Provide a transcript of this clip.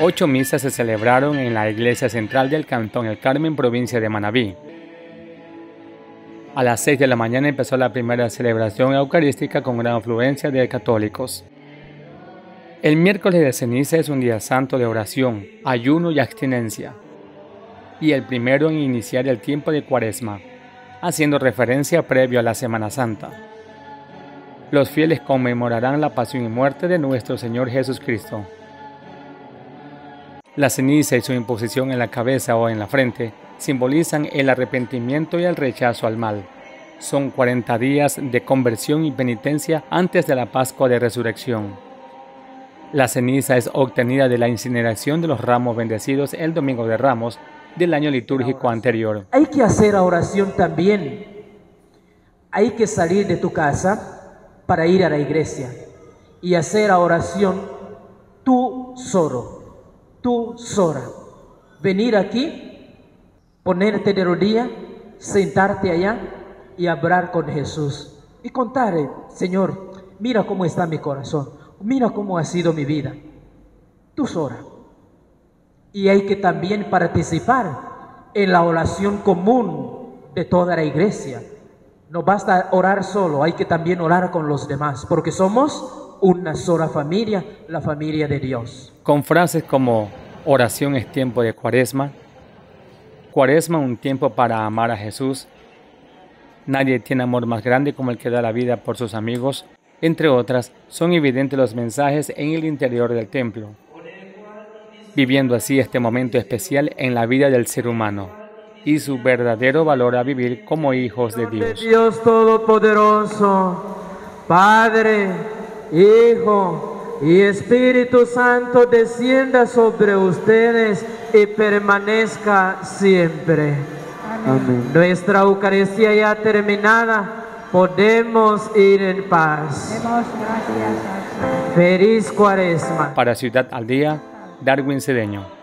Ocho misas se celebraron en la iglesia central del Cantón El Carmen, provincia de Manabí. A las 6 de la mañana empezó la primera celebración eucarística con gran afluencia de católicos. El miércoles de ceniza es un día santo de oración, ayuno y abstinencia, y el primero en iniciar el tiempo de cuaresma, haciendo referencia previo a la Semana Santa. Los fieles conmemorarán la pasión y muerte de nuestro Señor Jesucristo. La ceniza y su imposición en la cabeza o en la frente simbolizan el arrepentimiento y el rechazo al mal. Son 40 días de conversión y penitencia antes de la Pascua de Resurrección. La ceniza es obtenida de la incineración de los ramos bendecidos el domingo de ramos del año litúrgico anterior. Hay que hacer oración también. Hay que salir de tu casa para ir a la iglesia y hacer oración tú solo, tú sola. Venir aquí, ponerte de rodilla, sentarte allá y hablar con Jesús y contarle, Señor, mira cómo está mi corazón mira cómo ha sido mi vida. Tú sola. Y hay que también participar en la oración común de toda la iglesia. No basta orar solo, hay que también orar con los demás, porque somos una sola familia, la familia de Dios. Con frases como oración es tiempo de cuaresma, cuaresma un tiempo para amar a Jesús, nadie tiene amor más grande como el que da la vida por sus amigos, entre otras, son evidentes los mensajes en el interior del templo, viviendo así este momento especial en la vida del ser humano y su verdadero valor a vivir como hijos de Dios. Dios Todopoderoso, Padre, Hijo y Espíritu Santo descienda sobre ustedes y permanezca siempre. Amén. Nuestra Eucaristía ya terminada podemos ir en paz. Feliz cuaresma. Para Ciudad al Día, Darwin Cedeño.